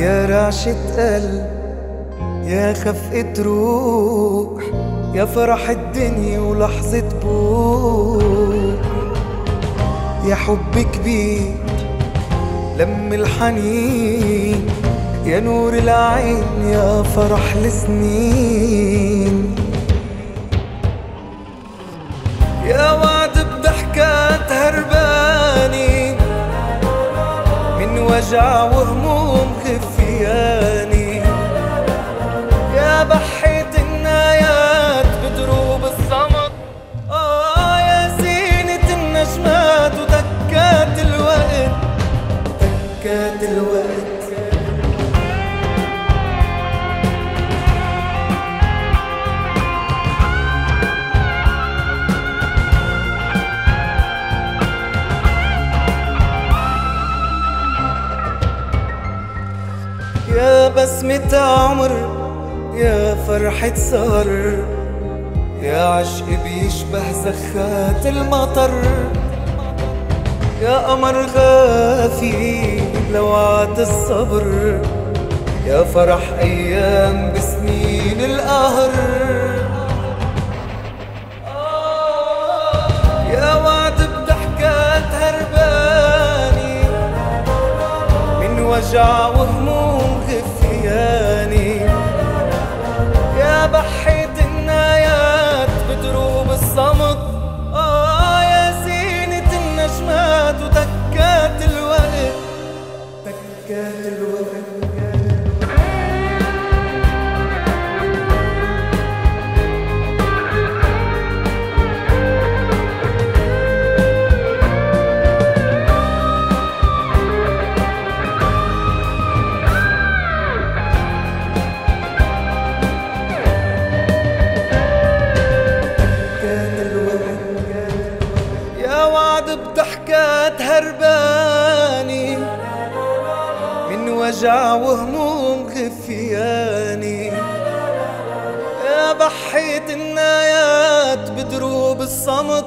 يا رعشة قلب يا خفقة روح يا فرح الدنيا ولحظة بوح يا حب كبير لم الحنين يا نور العين يا فرح السنين. يا وعد بضحكات هرباني من وجع وهموم تكات الوقت. يا بسمة عمر يا فرحة سهر يا عشق بيشبه زخات المطر. يا قمر غافي لوعات الصبر يا فرح أيام بسنين القهر. يا وعد بضحكات هرباني من وجع وهموم غفياني يا بحيت بضحكات هرباني من وجع وهموم خفياني يا بحيت النايات بدروب الصمت.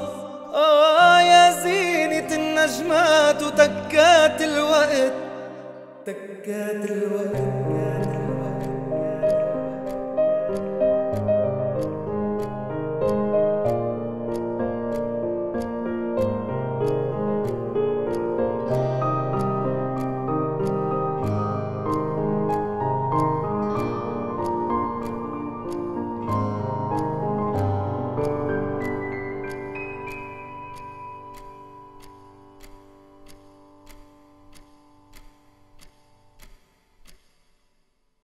آه يا زينة النجمات وتكات الوقت. تكات الوقت.